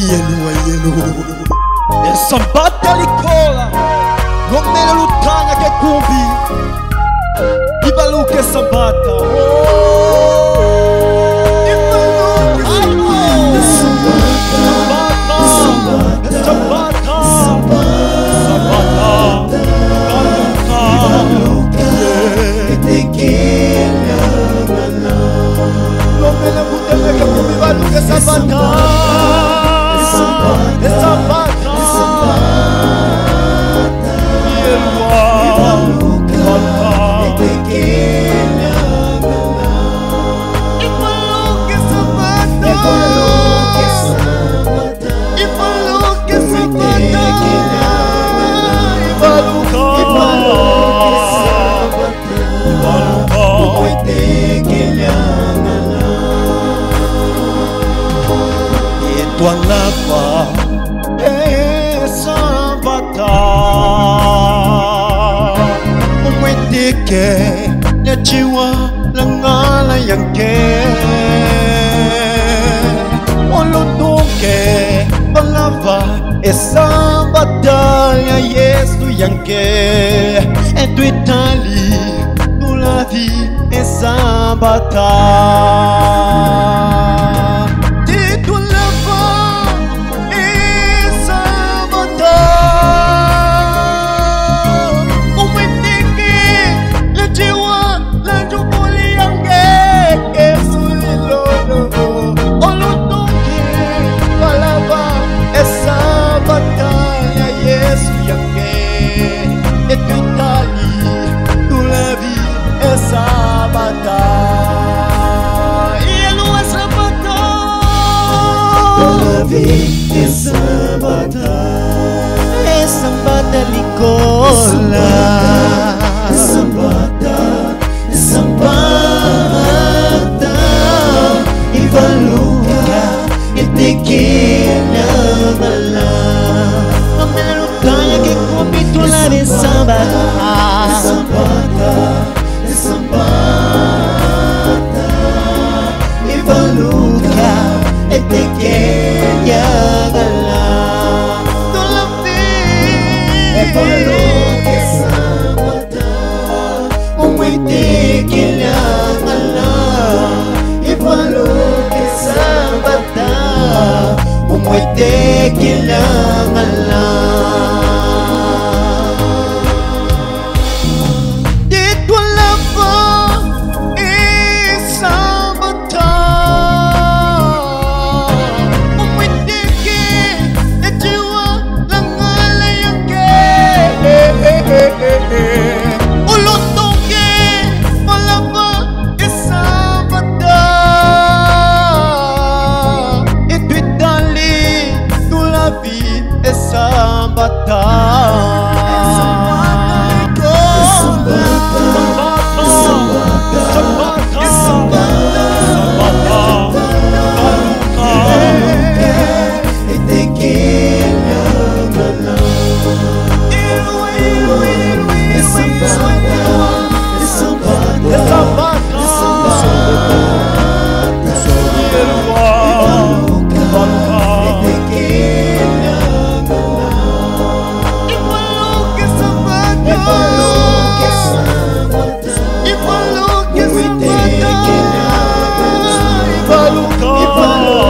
iyeluwa iyelu esambata likola lomele lutanya kekumbi ibaluke sambata lomele kutemeke kumbi baluke sambata leke ya jiwa la ngala yanke olotoke balava esa bataya yesu yanke etwitali tulavi esa bataya vie est un bâtard. Et samba de l'icola. Samba, samba, Ivaluka et tequila bala. Comme la lucana que compito la de samba. Ivaluka falo, e falo.